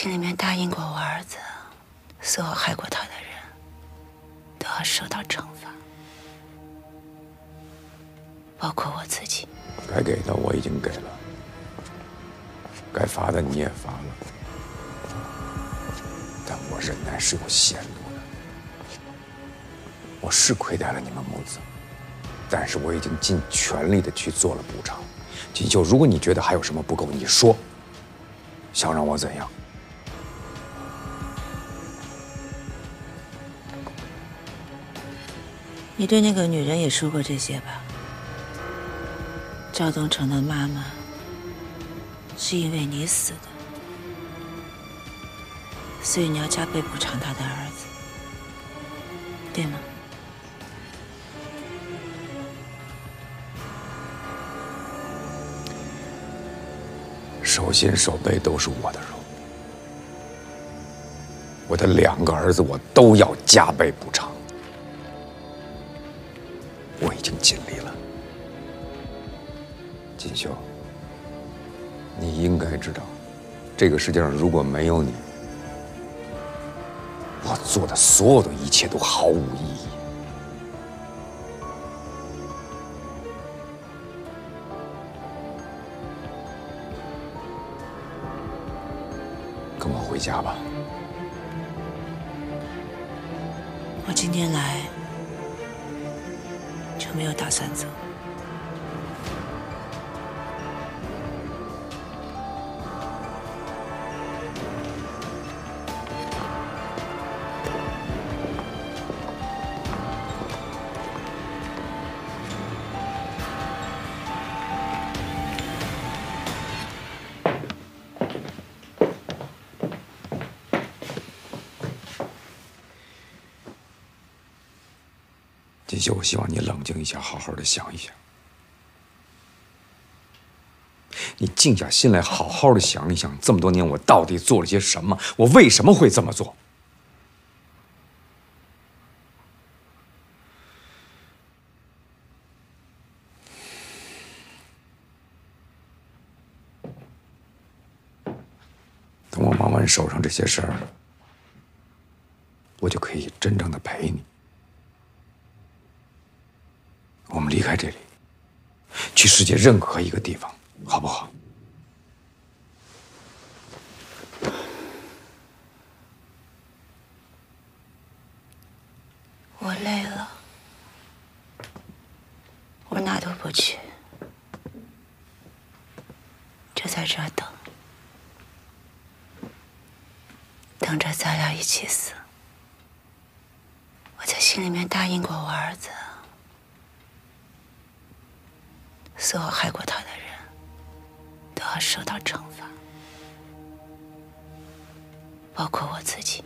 心里面答应过我儿子，所有害过他的人都要受到惩罚，包括我自己。该给的我已经给了，该罚的你也罚了，但我忍耐是有限度的。我是亏待了你们母子，但是我已经尽全力的去做了补偿。锦绣，如果你觉得还有什么不够，你说，想让我怎样？你对那个女人也说过这些吧？赵东成的妈妈是因为你死的，所以你要加倍补偿他的儿子，对吗？手心手背都是我的肉，我的两个儿子我都要加倍补偿，锦绣，你应该知道，这个世界上如果没有你，我做的所有的一切都毫无意义。跟我回家吧。我今天来就没有打算走。锦绣，我希望你冷静一下，好好的想一想。你静下心来，好好的想一想，这么多年我到底做了些什么？我为什么会这么做？等我忙完手上这些事儿，我就可以真正的陪你。我离开这里，去世界任何一个地方，好不好？我累了，我哪都不去，就在这等，等着咱俩一起死。我在心里面答应过我儿子，所有害过他的人都要受到惩罚，包括我自己。